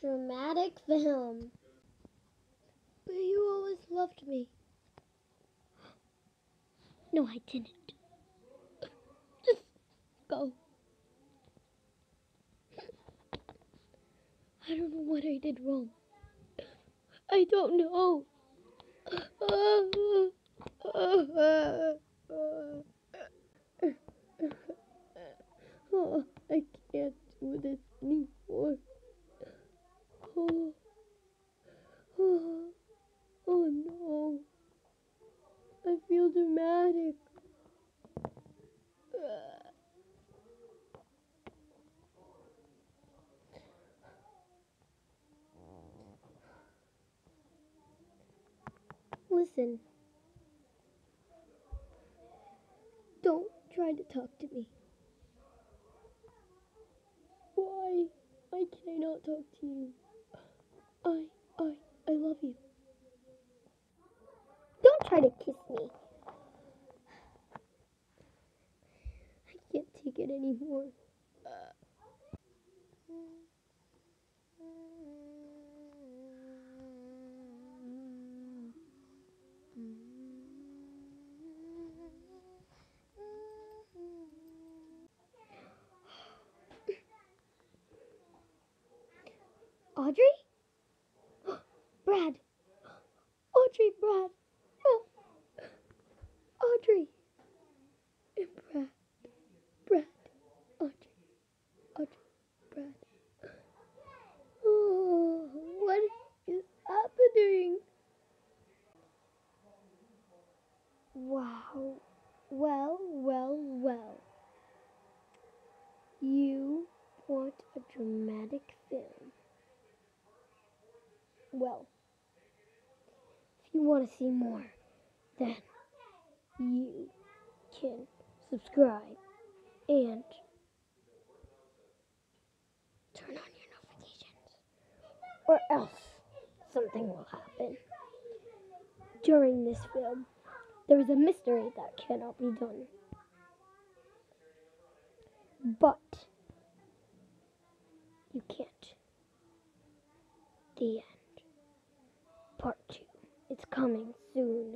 dramatic film. But you always loved me. No, I didn't. Just go. I don't know what I did wrong. I don't know. Oh, I can't do this anymore. Oh, oh, oh no. I feel dramatic. Listen. Don't try to talk to me. Why? Why can I not talk to you? I, I, I love you. Don't try to kiss me. I can't take it anymore. Audrey? Brad. Audrey, Brad. Oh. Audrey. And Brad. Brad. Audrey. Audrey. Brad. Oh, what is happening? Wow. Well, well, well. You want a dramatic film. Well, if you want to see more, then you can subscribe and turn on your notifications, or else something will happen. During this film, there is a mystery that cannot be done. But you can't. The end. Part 2. It's coming soon.